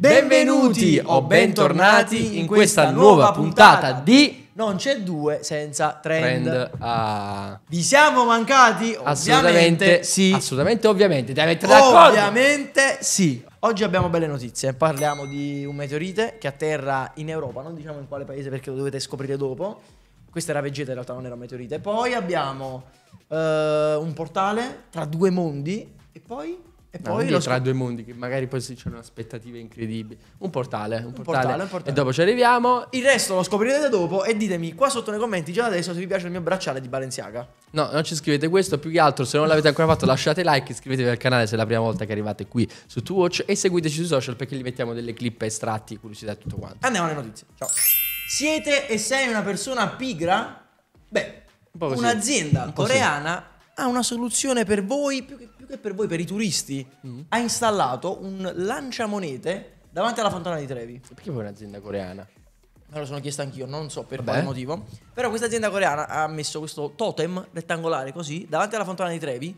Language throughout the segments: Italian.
Benvenuti o bentornati in questa nuova puntata di Non c'è due senza trend. Trend. Ah, Vi siamo mancati? assolutamente Ovviamente sì. Assolutamente, ovviamente. Ti metti d'accordo? Ovviamente sì. Oggi abbiamo belle notizie. Parliamo di un meteorite che atterra in Europa. Non diciamo in quale paese perché lo dovete scoprire dopo. Questa era Vegeta, in realtà non era un meteorite. Poi abbiamo eh, un portale tra due mondi. E poi. E No, poi non lo tra scop- due mondi, che magari poi sì, c'è aspettative incredibili. Un portale, un, portale, portale, un portale. E dopo ci arriviamo. Il resto lo scoprirete dopo. E ditemi qua sotto nei commenti già adesso se vi piace il mio bracciale di Balenciaga. No, non ci scrivete questo, più che altro se non l'avete ancora fatto lasciate like, iscrivetevi al canale se è la prima volta che arrivate qui su Twitch e seguiteci sui social perché gli mettiamo delle clip estratti, curiosità e tutto quanto. Andiamo alle notizie. Ciao. Siete e sei una persona pigra? Beh, Un un'azienda Un coreana ha una soluzione per voi, più che, più che per voi, per i turisti. Mm. Ha installato un lanciamonete davanti alla fontana di Trevi. Perché poi è un'azienda coreana? Me lo sono chiesto anch'io, non so per Vabbè. quale motivo. Però questa azienda coreana ha messo questo totem rettangolare così davanti alla fontana di Trevi,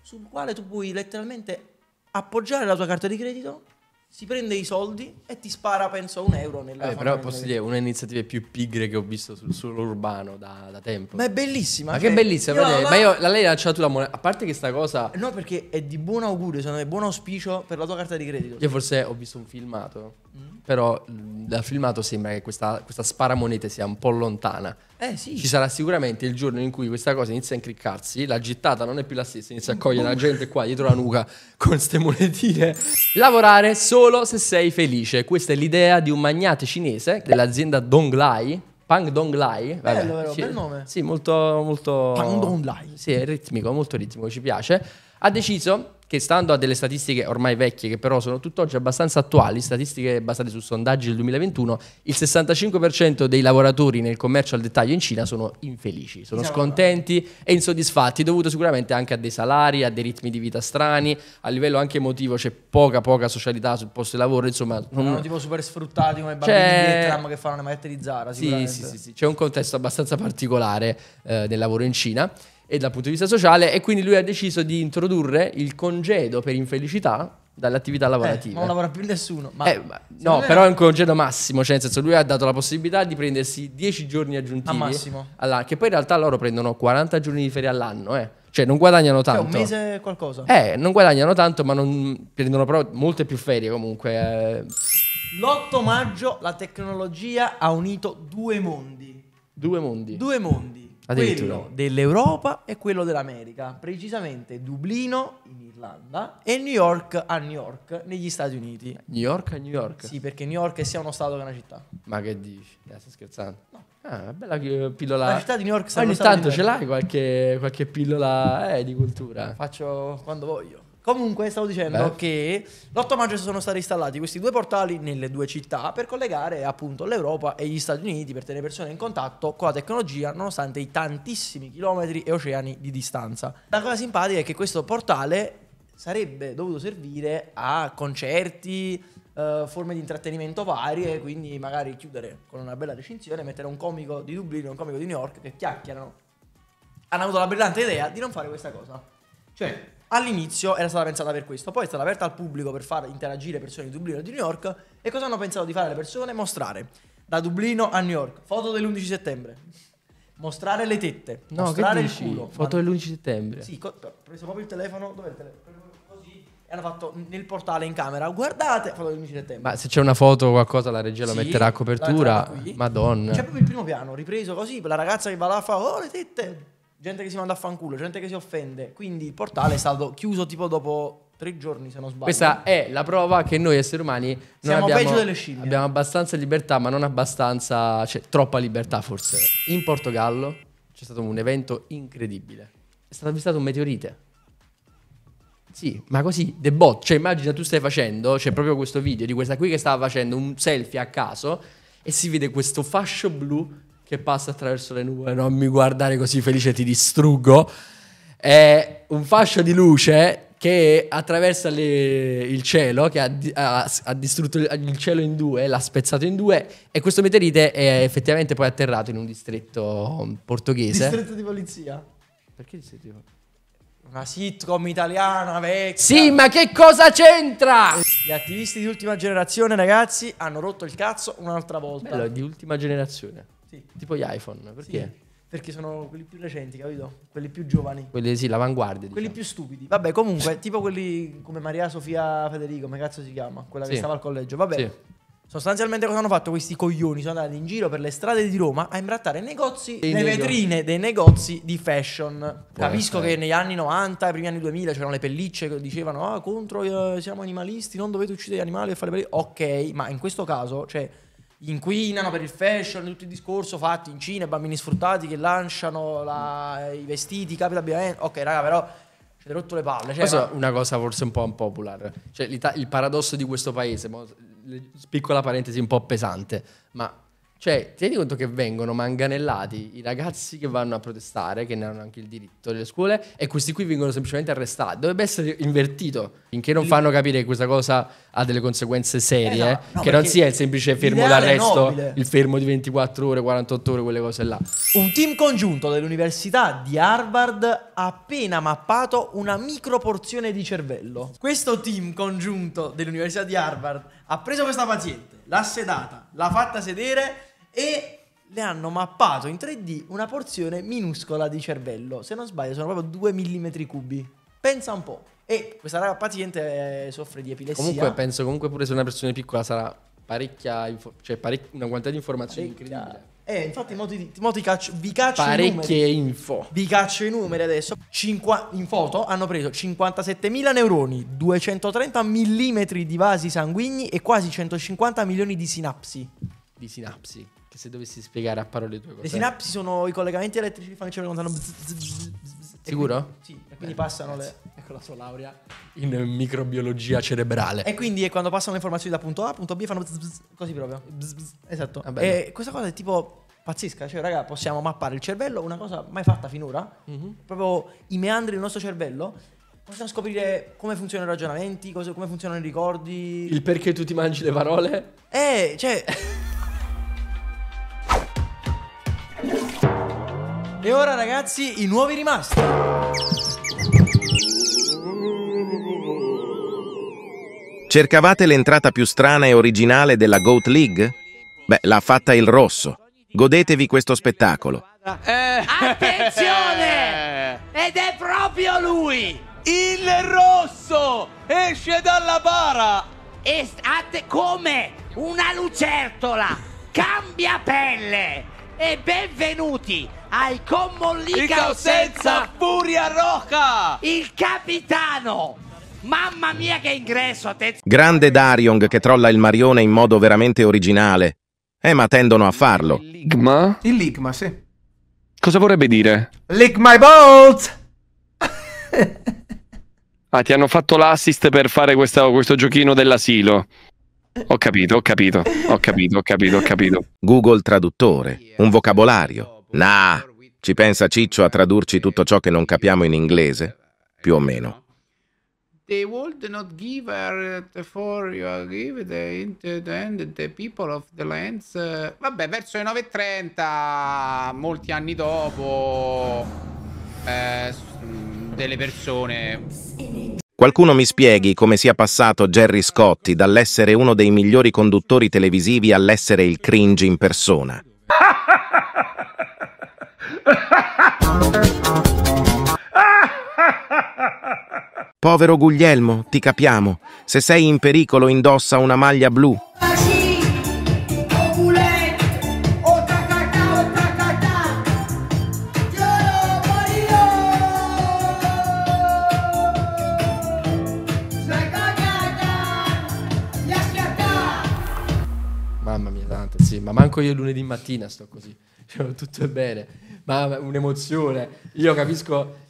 sul quale tu puoi letteralmente appoggiare la tua carta di credito, si prende i soldi e ti spara, penso, un euro nella fontana però posso dire, una delle iniziative più pigre che ho visto sul suolo urbano da, da tempo. Ma è bellissima. Ma cioè, che bellissima, io la- ma io, la lei ha lanciato la moneta. A parte che sta cosa, No, perché è di buon augurio, secondo me, buon auspicio per la tua carta di credito. io forse ho visto un filmato, Mm. Però dal filmato sembra che questa, questa sparamonete sia un po' lontana. Eh sì. Ci sarà sicuramente il giorno in cui questa cosa inizia a incriccarsi, la gittata non è più la stessa, inizia a cogliere la gente qua dietro la nuca con ste monetine. Lavorare solo se sei felice. Questa è l'idea di un magnate cinese dell'azienda Donglai. Pang Donglai. vabbè, Bello, vero? sì, Bel nome. Sì, molto, molto... Pang Donglai. Sì, è ritmico, molto ritmico, ci piace. Ha deciso che stando a delle statistiche ormai vecchie, che però sono tutt'oggi abbastanza attuali, statistiche basate su sondaggi del 2021, il 65% dei lavoratori nel commercio al dettaglio in Cina sono infelici, sono Siamo scontenti e insoddisfatti, dovuto sicuramente anche a dei salari, a dei ritmi di vita strani, a livello anche emotivo c'è poca poca socialità sul posto di lavoro, insomma... non- Sono tipo super sfruttati come bambini C'è- di Vietnam che fanno le magliette di Zara. sì, sì, sì, sì, c'è un contesto abbastanza particolare eh, del lavoro in Cina e dal punto di vista sociale e quindi lui ha deciso di introdurre il congedo per infelicità dalle attività Eh, lavorative. non lavora più nessuno. Ma, Eh, ma- no, però è un congedo massimo, cioè nel senso lui ha dato la possibilità di prendersi 10 giorni aggiuntivi. Al massimo. alla- che poi in realtà loro prendono 40 giorni di ferie all'anno, eh. Cioè non guadagnano Cioè, tanto. un mese qualcosa. Eh, non guadagnano tanto, ma non prendono però molte più ferie comunque. eh. L'8 maggio la tecnologia ha unito due mondi. Due mondi. Due mondi. Quello dell'Europa e quello dell'America. Precisamente Dublino in Irlanda e New York a New York negli Stati Uniti. New York a New York. Sì, perché New York è sia uno stato che una città. Ma che dici? Eh, stai scherzando? Ah, bella pillola. La città di New York Ogni tanto ce l'hai qualche, qualche pillola eh, di cultura. Faccio quando voglio. Comunque stavo dicendo Beh. che l'8 maggio sono stati installati questi due portali nelle due città per collegare appunto l'Europa e gli Stati Uniti per tenere persone in contatto con la tecnologia nonostante i tantissimi chilometri e oceani di distanza. La cosa simpatica è che questo portale sarebbe dovuto servire a concerti, eh, forme di intrattenimento varie, quindi magari chiudere con una bella recinzione, mettere un comico di Dublino e un comico di New York che chiacchierano hanno avuto la brillante idea di non fare questa cosa. Cioè, all'inizio era stata pensata per questo, poi è stata aperta al pubblico per far interagire persone di Dublino e di New York. E cosa hanno pensato di fare le persone? Mostrare da Dublino a New York foto dell'11 settembre, mostrare le tette, No, mostrare il culo. Foto Ma- dell'11 settembre. Sì, co- ho preso proprio il telefono, dov'è il telefono? Così, e hanno fatto nel portale in camera, guardate, foto dell'11 settembre. Ma se c'è una foto o qualcosa la regia Sì, metterà a la copertura. metterà. Madonna. C'è proprio il primo piano, ripreso così, la ragazza che va là a fare, oh le tette, gente che si manda a fanculo, gente che si offende. Quindi il portale è stato chiuso tipo dopo tre giorni, se non sbaglio. Questa è la prova che noi esseri umani Siamo abbiamo, peggio delle scimmie. abbiamo abbastanza libertà, ma non abbastanza, cioè troppa libertà forse. In Portogallo c'è stato un evento incredibile. È stato avvistato un meteorite. Sì, ma così, the bot, cioè immagina tu stai facendo, c'è proprio questo video di questa qui che stava facendo un selfie a caso e si vede questo fascio blu che passa attraverso le nuvole, non mi guardare così felice ti distruggo. È un fascio di luce che attraversa le- il cielo, che ha, di- ha- ha distrutto il, cielo in due, l'ha spezzato in due e questo meteorite è effettivamente poi atterrato in un distretto portoghese. Distretto di polizia. Perché distretto? una sitcom italiana vecchia. Sì, ma che cosa c'entra? Gli attivisti di ultima generazione, ragazzi, hanno rotto il cazzo un'altra volta. Bello, di ultima generazione. Sì. Tipo gli iPhone, perché? Sì, perché sono quelli più recenti, capito? Quelli più giovani. Quelli sì, l'avanguardia. Quelli diciamo. più stupidi. Vabbè, comunque, tipo quelli come Maria Sofia Federico, come cazzo si chiama? Quella che Sì. stava al collegio. Vabbè. Sì. Sostanzialmente cosa hanno fatto questi coglioni? Sono andati in giro per le strade di Roma a imbrattare negozi, le nego- vetrine dei negozi di fashion. Capisco essere. che negli anni 90, ai primi anni 2000 c'erano le pellicce che dicevano ah, contro eh, siamo animalisti, non dovete uccidere gli animali e fare le pellicce. Ok, ma in questo caso, cioè, inquinano per il fashion, tutto il discorso fatto in Cina, bambini sfruttati che lanciano la- i vestiti, capi d'abbigliamento. Ok, raga, però ci rotto le palle. Cioè, Questa ma- è una cosa forse un po' unpopular. Cioè, il paradosso di questo paese, piccola parentesi un po' pesante, ma cioè, tieni conto che vengono manganellati i ragazzi che vanno a protestare, che ne hanno anche il diritto delle scuole, e questi qui vengono semplicemente arrestati. Dovrebbe essere invertito, finché non fanno capire che questa cosa ha delle conseguenze serie, Esatto, no, che non sia il semplice fermo d'arresto, il fermo di 24 ore, 48 ore, quelle cose là. Un team congiunto dell'Università di Harvard ha appena mappato una microporzione di cervello. Questo team congiunto dell'Università di Harvard ha preso questa paziente, l'ha sedata, l'ha fatta sedere e le hanno mappato in 3D una porzione minuscola di cervello. Se non sbaglio sono proprio 2 mm cubi. Pensa un po'. E questa paziente eh, soffre di epilessia. Comunque penso comunque pure se una persona piccola sarà parecchia, cioè parec- una quantità di informazioni Parecchia- incredibile. Eh, infatti mo ti, mo ti caccio, vi caccio i numeri. Parecchie info. Vi caccio i numeri adesso. Cinqua- in foto hanno preso 57.000 neuroni, 230 mm di vasi sanguigni e quasi 150 milioni di sinapsi. di sinapsi. Che se dovessi spiegare a parole tue cose. Le sinapsi sono i collegamenti elettrici che fanno il cervello quando fanno bzz, bzz, bzz, bzz. E Sicuro? quindi- sì, e quindi passano le... Ecco la sua laurea in microbiologia cerebrale. E quindi è quando passano le informazioni da punto A a punto B fanno bzz, bzz, così proprio. Bzz, bzz. Esatto. Ah, e questa cosa è tipo pazzesca. Cioè, raga, possiamo mappare il cervello, una cosa mai fatta finora. Mhm. Proprio i meandri del nostro cervello. Possiamo scoprire come funzionano i ragionamenti, cosa- come funzionano i ricordi. Il perché tu ti mangi le parole? Eh, cioè. e ora, ragazzi, i nuovi rimasti. Cercavate l'entrata più strana e originale della Goat League? Beh, l'ha fatta il rosso. Godetevi questo spettacolo. Attenzione! Ed è proprio lui! Il rosso esce dalla bara. E state come una lucertola! Cambia pelle! E benvenuti al Commollica senza furia roja. il capitano! Mamma mia che ingresso, attenzione! Grande Dariong che trolla il Marione in modo veramente originale. Eh, ma tendono a farlo. Ligma? Il ligma, sì. Cosa vorrebbe dire? Lick my balls! Ah, ti hanno fatto l'assist per fare questa- questo giochino dell'asilo. Ho capito, ho capito, ho capito, ho capito, ho capito. Google Traduttore. Un vocabolario. Nah, ci pensa Ciccio a tradurci tutto ciò che non capiamo in inglese? Più o meno. They would not give her for you give the into the, end the people of the lands uh, vabbè verso le 9.30 molti anni dopo eh, delle persone Qualcuno mi spieghi come sia passato Jerry Scotti dall'essere uno dei migliori conduttori televisivi all'essere il cringe in persona. Povero Guglielmo, ti capiamo. Se sei in pericolo indossa una maglia blu. Mamma mia, tante, sì, ma manco io lunedì mattina sto così. Cioè, tutto è bene. Ma un'emozione. Io capisco.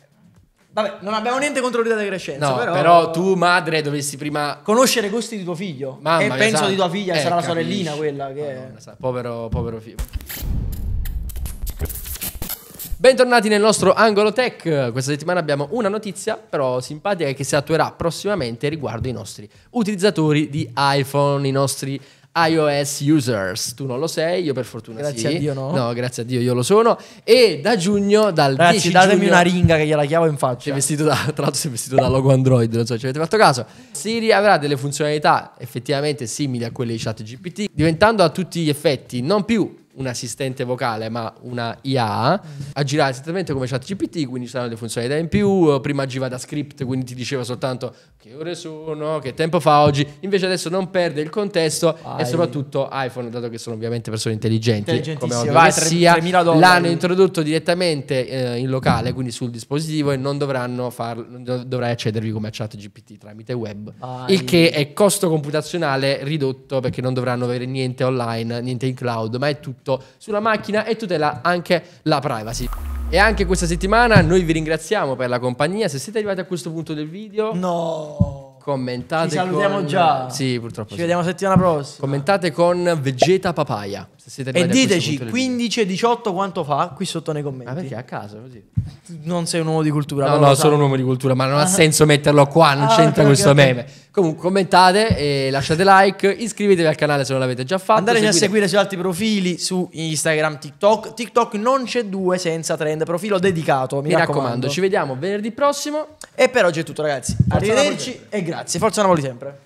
Vabbè, non abbiamo niente contro l'idea di crescenza, No, però... però... tu, madre, dovessi prima. Conoscere i gusti di tuo figlio. Mamma e penso sa- di tua figlia, eh, sarà la capisci. sorellina quella che... Madonna, sa- povero, povero figlio. Bentornati nel nostro angolo tech. Questa settimana abbiamo una notizia, però simpatica, che si attuerà prossimamente riguardo i nostri utilizzatori di iPhone, i nostri iOS users. Tu non lo sei, io per fortuna Grazie sì. a Dio no. No, grazie a Dio io lo sono. E da giugno, dal Ragazzi, 10 datemi giugno, una ringa che gliela chiavo in faccia. vestito da, tra l'altro sei vestito da logo Android, non so, ci avete fatto caso. Siri avrà delle funzionalità effettivamente simili a quelle di ChatGPT, diventando a tutti gli effetti non più un assistente vocale, ma una IA, agirà esattamente come ChatGPT, quindi ci saranno delle funzionalità in più. Prima agiva da script, quindi ti diceva soltanto che ore sono, che tempo fa oggi. Invece adesso non perde il contesto e Vai. soprattutto iPhone, dato che sono ovviamente persone intelligenti, come ovvio Vai, che tre- sia, 3.000 dollari. l'hanno introdotto direttamente eh, in locale, quindi sul dispositivo e non dovranno farlo, dovrai accedervi come a ChatGPT tramite web. Vai. Il che è costo computazionale ridotto perché non dovranno avere niente online, niente in cloud, ma è tutto sulla macchina e tutela anche la privacy. E anche questa settimana noi vi ringraziamo per la compagnia. Se siete arrivati a questo punto del video, No. Commentate. Ci salutiamo con- già. Sì, purtroppo. Ci sì. vediamo settimana prossima. Commentate con Vegeta Papaya. E diteci punto del video. 15 e 18 quanto fa qui sotto nei commenti. Ma perché a caso così? Non sei un uomo di cultura. No, no, sono un uomo di cultura, ma non ha senso metterlo qua, non Ah, c'entra ok, questo ok, ok. meme. Comunque commentate e lasciate like, iscrivetevi al canale se non l'avete già fatto. Andateci a seguire su altri profili su Instagram, TikTok. TikTok non c'è due senza trend, profilo dedicato, mi, Mi raccomando, ci vediamo venerdì prossimo. E per oggi è tutto ragazzi. Arrivederci e grazie. Forza Napoli sempre.